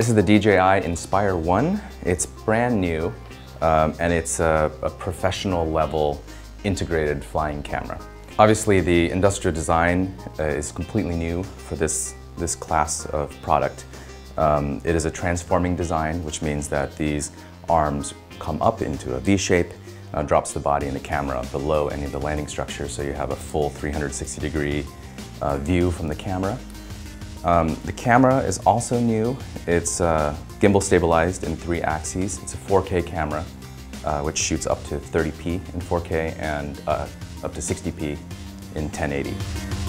This is the DJI Inspire 1. It's brand new um, and it's a, a professional level integrated flying camera. Obviously the industrial design uh, is completely new for this, this class of product. Um, it is a transforming design, which means that these arms come up into a V shape, uh, drops the body and the camera below any of the landing structures, so you have a full 360 degree uh, view from the camera. Um, the camera is also new. It's uh, gimbal stabilized in three axes. It's a 4K camera, uh, which shoots up to 30p in 4K and uh, up to 60p in 1080.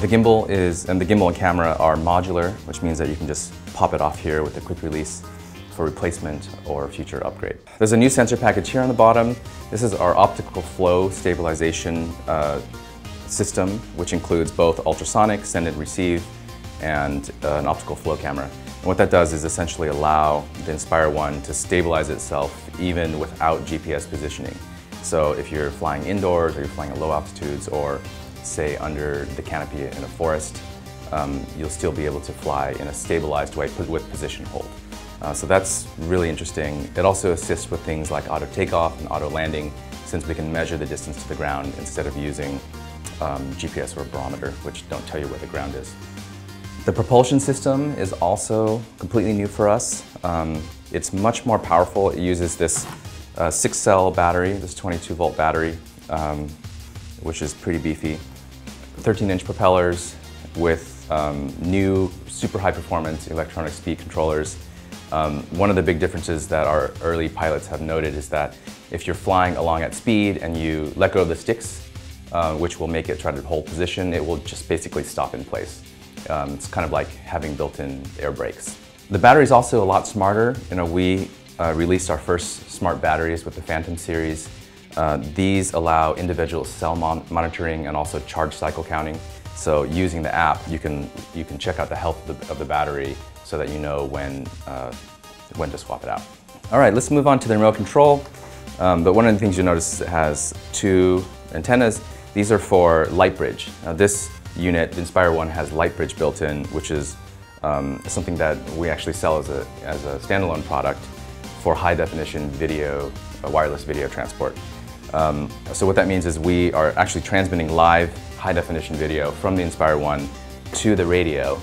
The gimbal is, and the gimbal and camera are modular, which means that you can just pop it off here with a quick release for replacement or future upgrade. There's a new sensor package here on the bottom. This is our optical flow stabilization uh, system, which includes both ultrasonic, send and receive, and uh, an optical flow camera. And what that does is essentially allow the Inspire 1 to stabilize itself even without GPS positioning. So if you're flying indoors or you're flying at low altitudes or say under the canopy in a forest, um, you'll still be able to fly in a stabilized way with position hold. Uh, so that's really interesting. It also assists with things like auto takeoff and auto landing since we can measure the distance to the ground instead of using um, GPS or barometer, which don't tell you where the ground is. The propulsion system is also completely new for us. Um, it's much more powerful. It uses this uh, six cell battery, this 22 volt battery, um, which is pretty beefy. 13 inch propellers with um, new super high performance electronic speed controllers. Um, one of the big differences that our early pilots have noted is that if you're flying along at speed and you let go of the sticks, uh, which will make it try to hold position, it will just basically stop in place. Um, it's kind of like having built-in air brakes. The battery is also a lot smarter. You know, we uh, released our first smart batteries with the Phantom series uh, these allow individual cell mon monitoring and also charge cycle counting. So using the app, you can, you can check out the health of the, of the battery so that you know when, uh, when to swap it out. All right, let's move on to the remote control. Um, but one of the things you'll notice it has two antennas. These are for LightBridge. Now this unit, the Inspire 1, has LightBridge built in, which is um, something that we actually sell as a, as a standalone product for high definition video, uh, wireless video transport. Um, so what that means is we are actually transmitting live high definition video from the Inspire 1 to the radio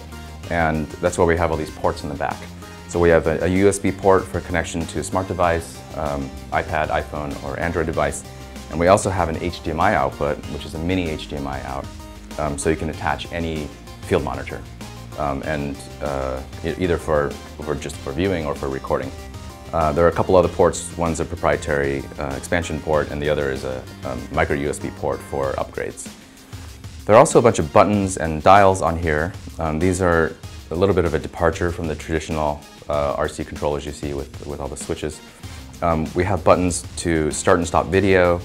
and that's why we have all these ports in the back. So we have a, a USB port for connection to a smart device, um, iPad, iPhone or Android device and we also have an HDMI output which is a mini HDMI out um, so you can attach any field monitor um, and uh, either for, for just for viewing or for recording. Uh, there are a couple other ports. One's a proprietary uh, expansion port and the other is a um, micro USB port for upgrades. There are also a bunch of buttons and dials on here. Um, these are a little bit of a departure from the traditional uh, RC controllers you see with, with all the switches. Um, we have buttons to start and stop video,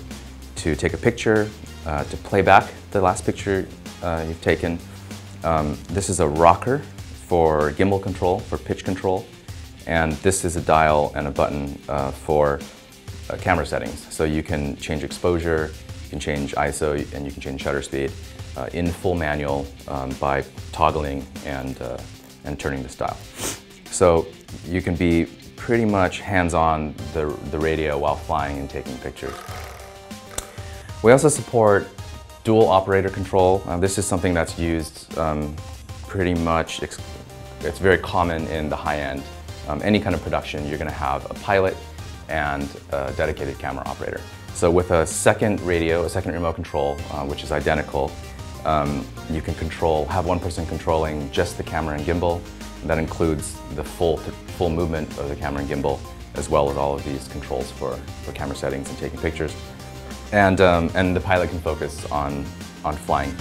to take a picture, uh, to play back the last picture uh, you've taken. Um, this is a rocker for gimbal control, for pitch control. And this is a dial and a button uh, for uh, camera settings. So you can change exposure, you can change ISO, and you can change shutter speed uh, in full manual um, by toggling and, uh, and turning this dial. So you can be pretty much hands-on the, the radio while flying and taking pictures. We also support dual operator control. Uh, this is something that's used um, pretty much, it's very common in the high-end um, any kind of production, you're going to have a pilot and a dedicated camera operator. So with a second radio, a second remote control, uh, which is identical, um, you can control, have one person controlling just the camera and gimbal. And that includes the full, full movement of the camera and gimbal, as well as all of these controls for, for camera settings and taking pictures. And, um, and the pilot can focus on, on flying.